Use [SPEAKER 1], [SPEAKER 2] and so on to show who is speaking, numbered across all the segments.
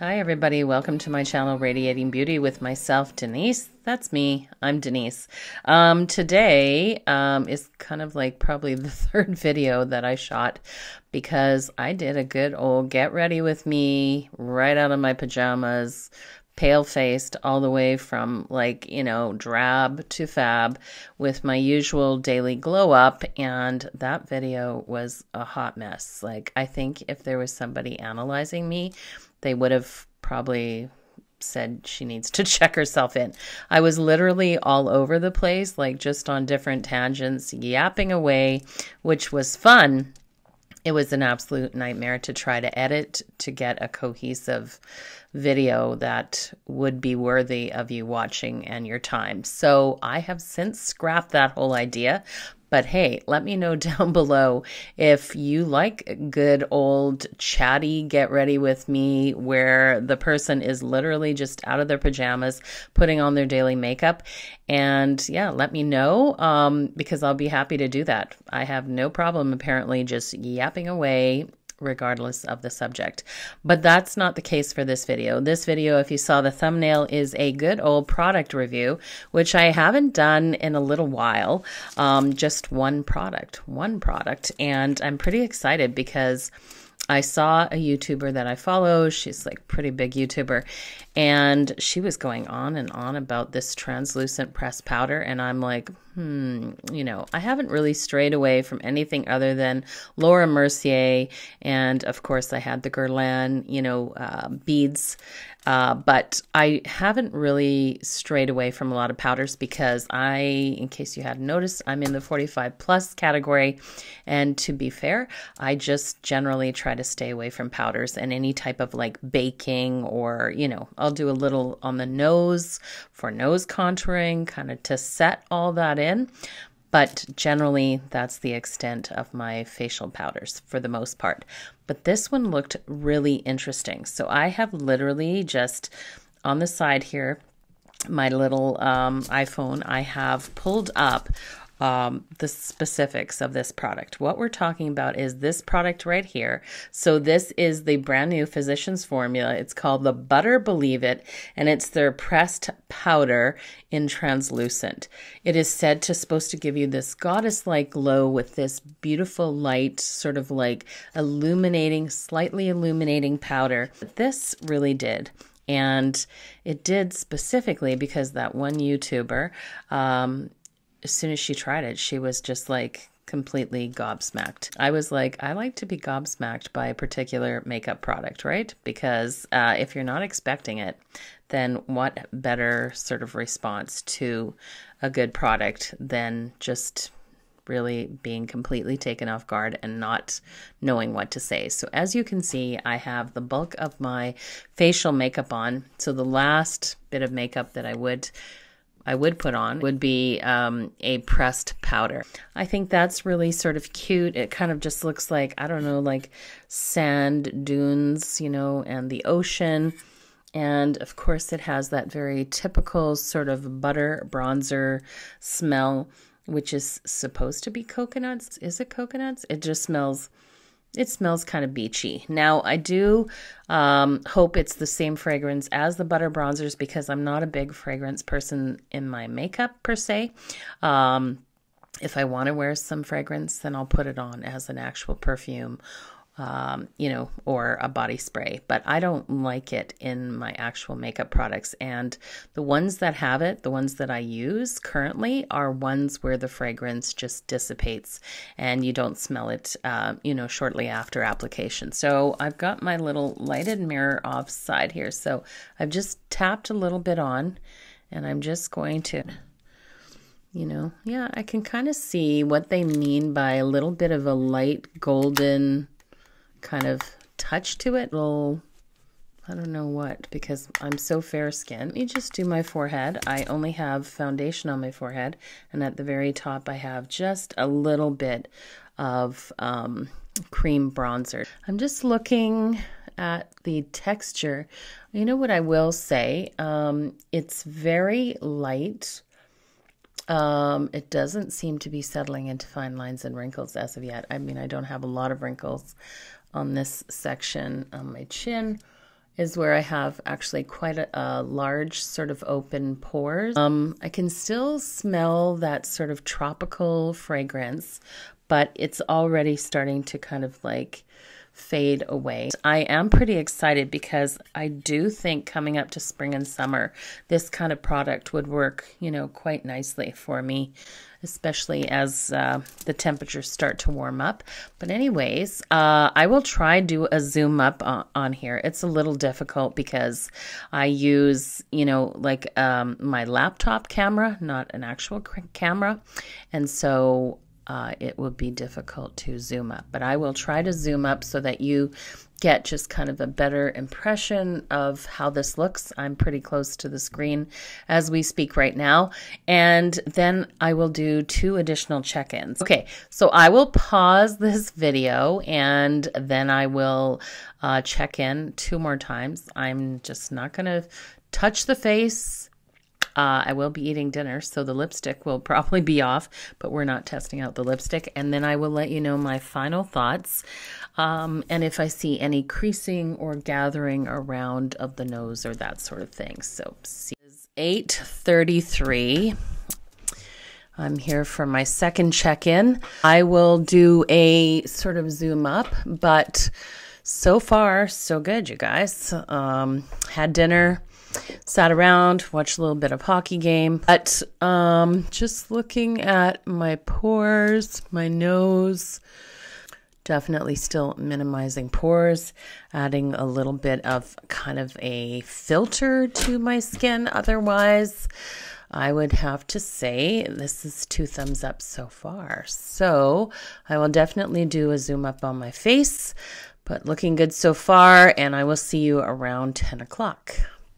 [SPEAKER 1] Hi, everybody. Welcome to my channel, Radiating Beauty, with myself, Denise. That's me. I'm Denise. Um, today um, is kind of like probably the third video that I shot because I did a good old get ready with me right out of my pajamas, pale faced all the way from like, you know, drab to fab with my usual daily glow up. And that video was a hot mess. Like, I think if there was somebody analyzing me, they would have probably said she needs to check herself in. I was literally all over the place, like just on different tangents, yapping away, which was fun. It was an absolute nightmare to try to edit to get a cohesive video that would be worthy of you watching and your time. So I have since scrapped that whole idea, but hey, let me know down below if you like good old chatty get ready with me where the person is literally just out of their pajamas putting on their daily makeup. And yeah, let me know um, because I'll be happy to do that. I have no problem apparently just yapping away regardless of the subject. But that's not the case for this video. This video, if you saw the thumbnail, is a good old product review, which I haven't done in a little while. Um, just one product, one product. And I'm pretty excited because I saw a YouTuber that I follow. She's like pretty big YouTuber. And she was going on and on about this translucent pressed powder. And I'm like, hmm, you know, I haven't really strayed away from anything other than Laura Mercier. And of course, I had the Guerlain, you know, uh, beads. Uh, but I haven't really strayed away from a lot of powders because I, in case you hadn't noticed, I'm in the 45 plus category. And to be fair, I just generally try to stay away from powders and any type of like baking or, you know, I'll do a little on the nose for nose contouring, kind of to set all that in. But generally, that's the extent of my facial powders for the most part. But this one looked really interesting. So I have literally just on the side here, my little um, iPhone, I have pulled up um, the specifics of this product. What we're talking about is this product right here. So this is the brand new Physicians Formula. It's called the Butter Believe It, and it's their pressed powder in translucent. It is said to supposed to give you this goddess-like glow with this beautiful light, sort of like illuminating, slightly illuminating powder. This really did. And it did specifically because that one YouTuber um, as soon as she tried it, she was just like completely gobsmacked. I was like, I like to be gobsmacked by a particular makeup product, right? Because uh, if you're not expecting it, then what better sort of response to a good product than just really being completely taken off guard and not knowing what to say. So as you can see, I have the bulk of my facial makeup on. So the last bit of makeup that I would I would put on would be um, a pressed powder. I think that's really sort of cute. It kind of just looks like, I don't know, like sand dunes, you know, and the ocean. And of course, it has that very typical sort of butter bronzer smell, which is supposed to be coconuts. Is it coconuts? It just smells it smells kind of beachy. Now, I do um, hope it's the same fragrance as the butter bronzers because I'm not a big fragrance person in my makeup per se. Um, if I want to wear some fragrance, then I'll put it on as an actual perfume um, you know, or a body spray, but I don't like it in my actual makeup products. And the ones that have it, the ones that I use currently, are ones where the fragrance just dissipates and you don't smell it, uh, you know, shortly after application. So I've got my little lighted mirror off side here. So I've just tapped a little bit on and I'm just going to you know, yeah, I can kind of see what they mean by a little bit of a light golden kind of touch to it. Little, I don't know what, because I'm so fair skinned. Let me just do my forehead. I only have foundation on my forehead, and at the very top, I have just a little bit of um, cream bronzer. I'm just looking at the texture. You know what I will say? Um, it's very light. Um, it doesn't seem to be settling into fine lines and wrinkles as of yet. I mean, I don't have a lot of wrinkles on this section on my chin is where I have actually quite a, a, large sort of open pores. Um, I can still smell that sort of tropical fragrance, but it's already starting to kind of like fade away. I am pretty excited because I do think coming up to spring and summer, this kind of product would work, you know, quite nicely for me, especially as uh, the temperatures start to warm up. But anyways, uh, I will try do a zoom up on, on, here. It's a little difficult because I use, you know, like um, my laptop camera, not an actual camera. And so uh, it would be difficult to zoom up. But I will try to zoom up so that you get just kind of a better impression of how this looks. I'm pretty close to the screen as we speak right now. And then I will do two additional check ins. Okay, so I will pause this video and then I will uh, check in two more times. I'm just not going to touch the face uh, I will be eating dinner, so the lipstick will probably be off, but we're not testing out the lipstick. And then I will let you know my final thoughts um, and if I see any creasing or gathering around of the nose or that sort of thing. So, see, 8:33. I'm here for my second check-in. I will do a sort of zoom up, but so far so good, you guys. Um, had dinner sat around, watched a little bit of hockey game. But um, just looking at my pores, my nose, definitely still minimizing pores, adding a little bit of kind of a filter to my skin. Otherwise, I would have to say this is two thumbs up so far. So I will definitely do a zoom up on my face, but looking good so far, and I will see you around 10 o'clock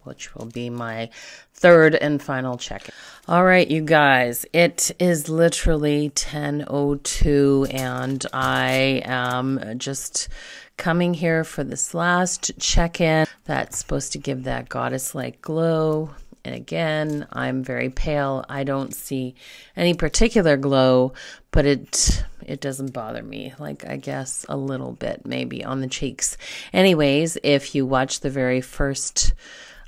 [SPEAKER 1] which will be my third and final check. All right, you guys, it is literally 10:02 and I am just coming here for this last check-in that's supposed to give that goddess-like glow. And again, I'm very pale. I don't see any particular glow, but it it doesn't bother me. Like I guess a little bit maybe on the cheeks. Anyways, if you watch the very first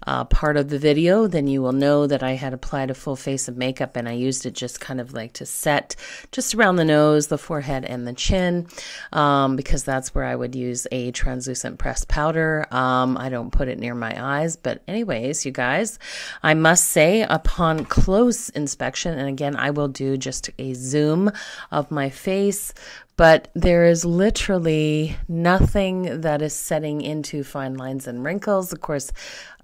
[SPEAKER 1] uh, part of the video, then you will know that I had applied a full face of makeup and I used it just kind of like to set just around the nose, the forehead, and the chin um, because that's where I would use a translucent pressed powder. Um, I don't put it near my eyes, but anyways, you guys, I must say upon close inspection, and again, I will do just a zoom of my face but there is literally nothing that is setting into fine lines and wrinkles. Of course,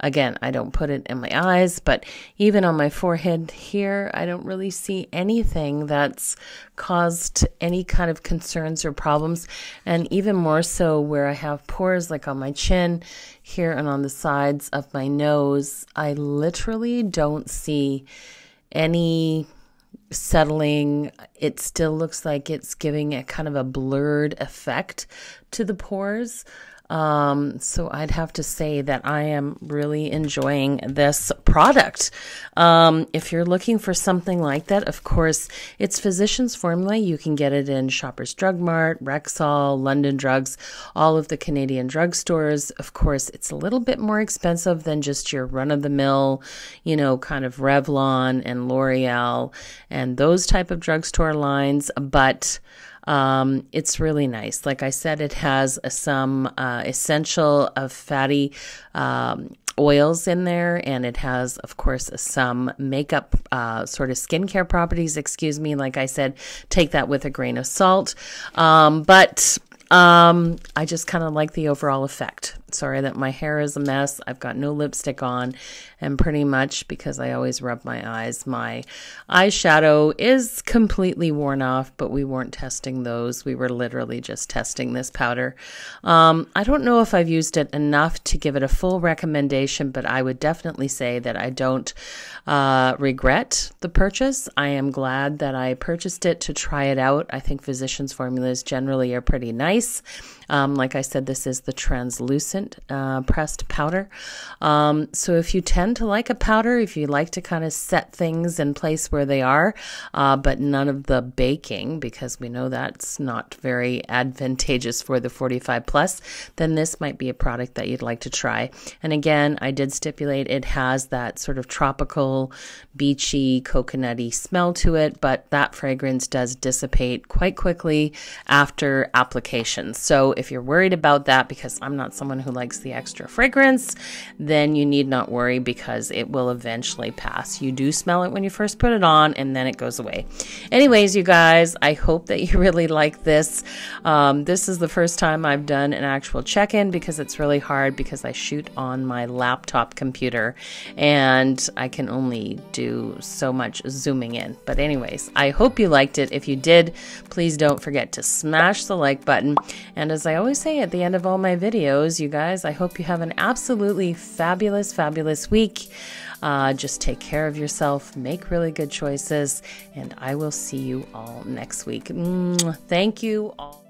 [SPEAKER 1] again, I don't put it in my eyes, but even on my forehead here, I don't really see anything that's caused any kind of concerns or problems. And even more so where I have pores like on my chin here and on the sides of my nose, I literally don't see any settling. It still looks like it's giving a kind of a blurred effect to the pores. Um, so I'd have to say that I am really enjoying this product. Um, if you're looking for something like that, of course, it's Physicians Formula. You can get it in Shoppers Drug Mart, Rexall, London Drugs, all of the Canadian drugstores. Of course, it's a little bit more expensive than just your run of the mill, you know, kind of Revlon and L'Oreal and those type of drugstore lines, but um, it's really nice. Like I said, it has some uh, essential of fatty um, oils in there, and it has, of course, some makeup uh, sort of skincare properties. Excuse me. Like I said, take that with a grain of salt. Um, but um, I just kind of like the overall effect. Sorry that my hair is a mess. I've got no lipstick on, and pretty much because I always rub my eyes, my eyeshadow is completely worn off, but we weren't testing those. We were literally just testing this powder. Um, I don't know if I've used it enough to give it a full recommendation, but I would definitely say that I don't uh, regret the purchase. I am glad that I purchased it to try it out. I think physicians' formulas generally are pretty nice. Um, like I said, this is the translucent uh, pressed powder. Um, so if you tend to like a powder, if you like to kind of set things in place where they are, uh, but none of the baking, because we know that's not very advantageous for the 45 plus, then this might be a product that you'd like to try. And again, I did stipulate it has that sort of tropical, beachy, coconutty smell to it, but that fragrance does dissipate quite quickly after application. So if you're worried about that, because I'm not someone who likes the extra fragrance, then you need not worry because it will eventually pass. You do smell it when you first put it on and then it goes away. Anyways, you guys, I hope that you really like this. Um, this is the first time I've done an actual check in because it's really hard because I shoot on my laptop computer and I can only do so much zooming in. But, anyways, I hope you liked it. If you did, please don't forget to smash the like button. And as I always say at the end of all my videos, you guys, I hope you have an absolutely fabulous, fabulous week. Uh, just take care of yourself, make really good choices, and I will see you all next week. Thank you all.